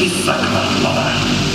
一切はまだ